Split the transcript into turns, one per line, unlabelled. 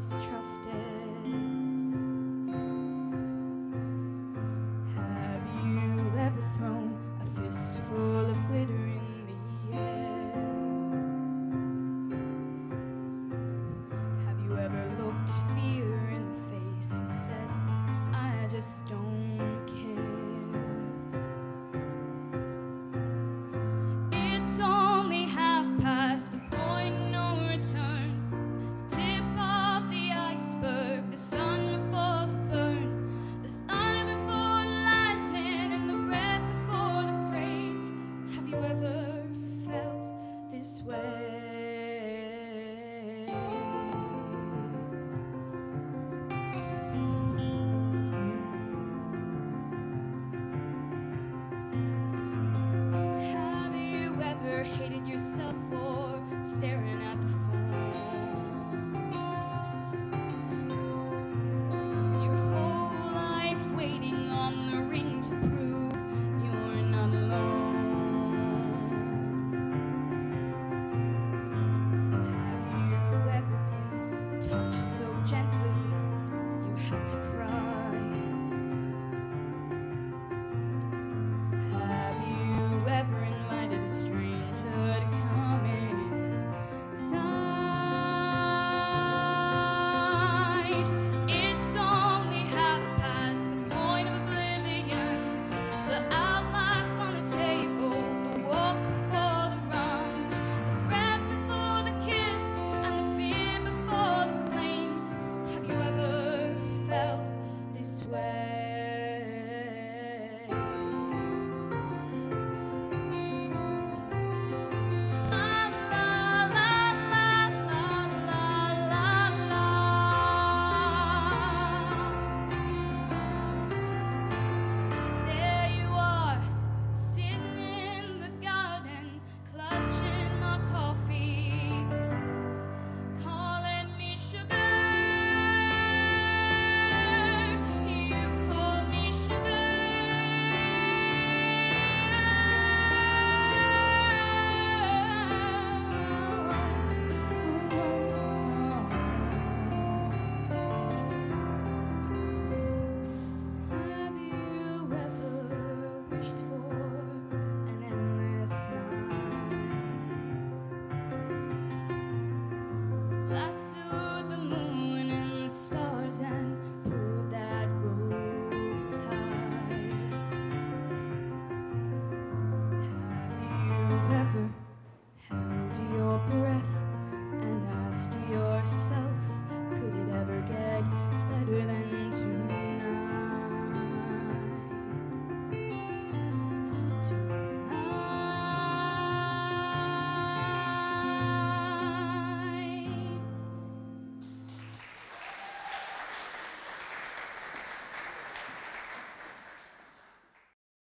just trusted. staring at the phone. Your whole life waiting on the ring to prove you're not alone. Have you ever been touched so gently you had to Bless